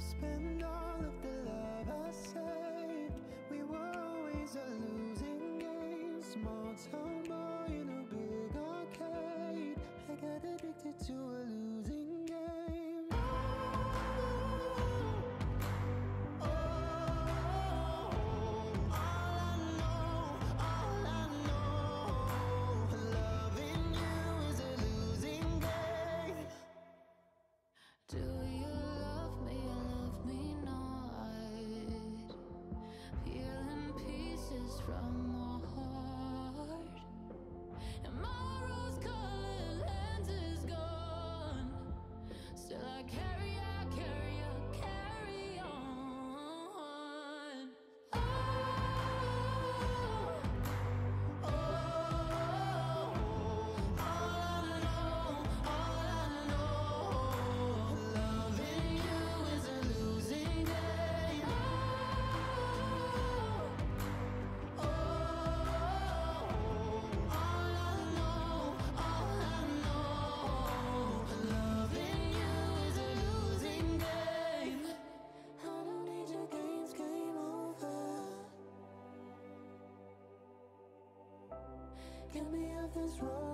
All of the love I saved. We were always a losing game, small town. nothing's wrong.